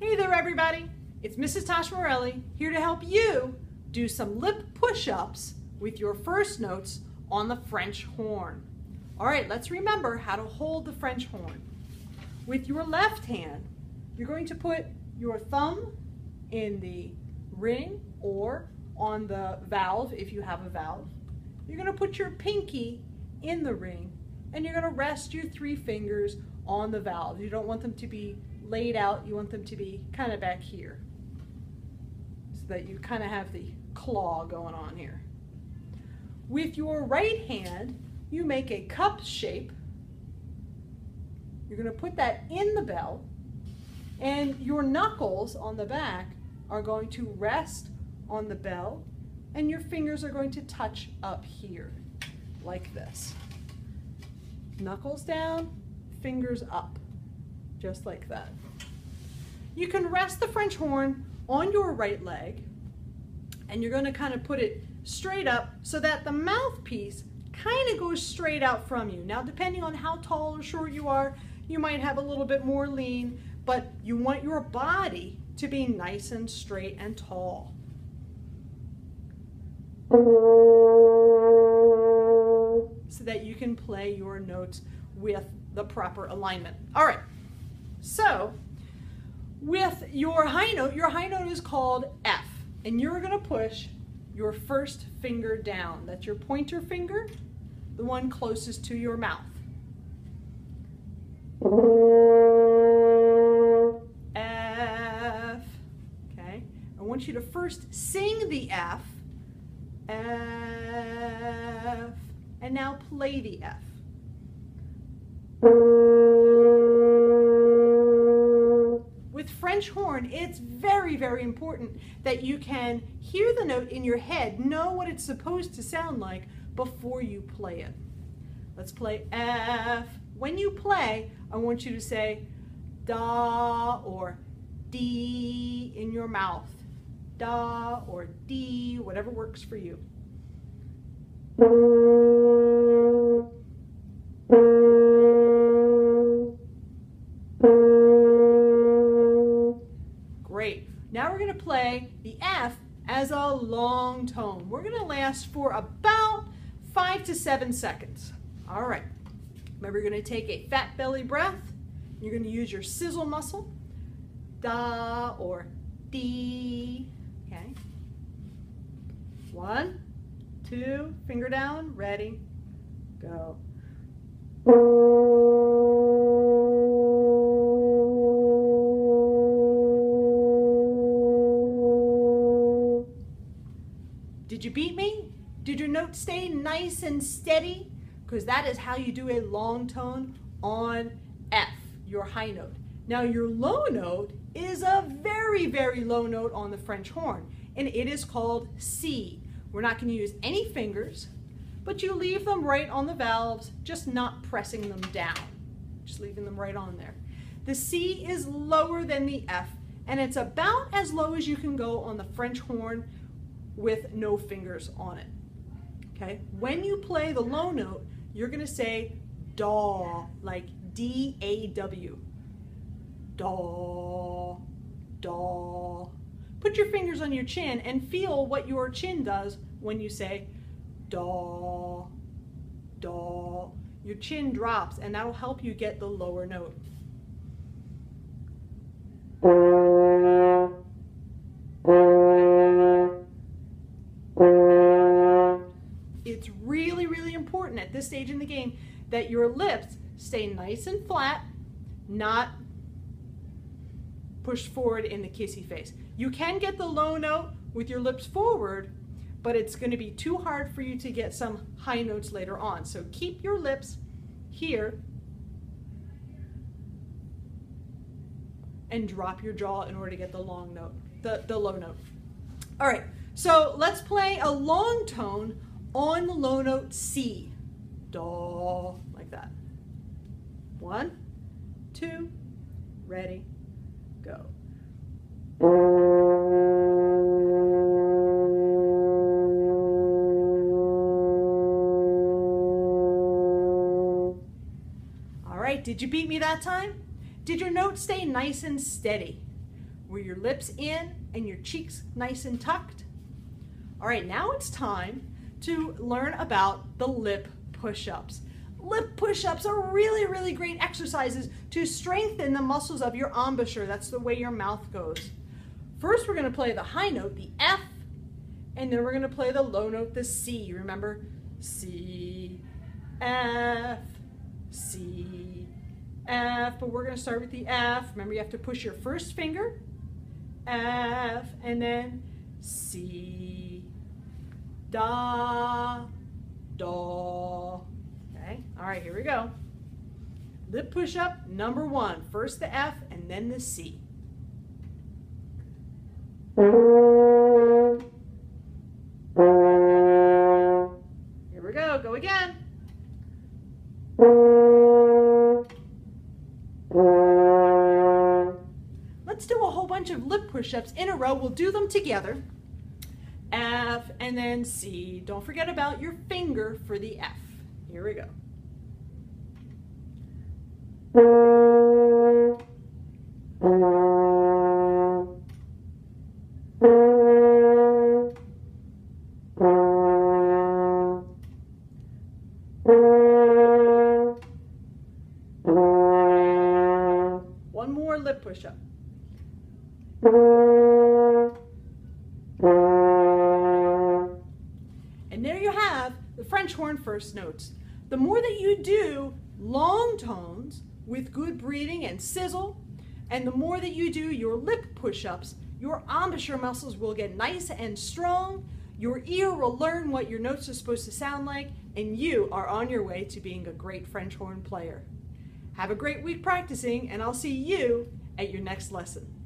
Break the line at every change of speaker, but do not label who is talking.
Hey there everybody, it's Mrs. Tosh Morelli here to help you do some lip push-ups with your first notes on the French horn. All right, let's remember how to hold the French horn. With your left hand, you're going to put your thumb in the ring or on the valve if you have a valve. You're going to put your pinky in the ring and you're going to rest your three fingers on the valve. You don't want them to be laid out, you want them to be kind of back here so that you kind of have the claw going on here. With your right hand, you make a cup shape. You're going to put that in the bell and your knuckles on the back are going to rest on the bell and your fingers are going to touch up here like this. Knuckles down, fingers up, just like that. You can rest the French horn on your right leg and you're going to kind of put it straight up so that the mouthpiece kind of goes straight out from you. Now, depending on how tall or short you are, you might have a little bit more lean, but you want your body to be nice and straight and tall. So that you can play your notes with the proper alignment. All right, so with your high note, your high note is called F, and you're gonna push your first finger down. That's your pointer finger, the one closest to your mouth. F, okay? I want you to first sing the F, F, and now play the F. French horn, it's very, very important that you can hear the note in your head, know what it's supposed to sound like before you play it. Let's play F. When you play, I want you to say da or D in your mouth. Da or D, whatever works for you. Going to play the F as a long tone. We're going to last for about five to seven seconds. All right. Remember, you're going to take a fat belly breath. You're going to use your sizzle muscle. Da or D. Okay. One, two, finger down, ready, go. Did you beat me? Did your note stay nice and steady? Because that is how you do a long tone on F, your high note. Now your low note is a very, very low note on the French horn, and it is called C. We're not gonna use any fingers, but you leave them right on the valves, just not pressing them down. Just leaving them right on there. The C is lower than the F, and it's about as low as you can go on the French horn with no fingers on it. Okay, when you play the low note, you're gonna say daw, like D-A-W. Daw, daw. Put your fingers on your chin and feel what your chin does when you say daw, daw. Your chin drops and that'll help you get the lower note. This stage in the game that your lips stay nice and flat, not pushed forward in the kissy face. You can get the low note with your lips forward, but it's going to be too hard for you to get some high notes later on. So keep your lips here and drop your jaw in order to get the long note, the, the low note. All right, so let's play a long tone on the low note C. Do, like that. One, two, ready, go. All right, did you beat me that time? Did your note stay nice and steady? Were your lips in and your cheeks nice and tucked? All right, now it's time to learn about the lip push-ups. Lip push-ups are really, really great exercises to strengthen the muscles of your embouchure. That's the way your mouth goes. First, we're gonna play the high note, the F, and then we're gonna play the low note, the C. Remember, C, F, C, F, but we're gonna start with the F. Remember, you have to push your first finger, F, and then C, da, da. Okay, all right, here we go. Lip push up number one. First the F and then the C. Here we go, go again. Let's do a whole bunch of lip push-ups in a row. We'll do them together. F and then C. Don't forget about your finger for the F. Here we go. One more lip push-up. And you have the French horn first notes. The more that you do long tones with good breathing and sizzle, and the more that you do your lip push-ups, your embouchure muscles will get nice and strong, your ear will learn what your notes are supposed to sound like, and you are on your way to being a great French horn player. Have a great week practicing, and I'll see you at your next lesson.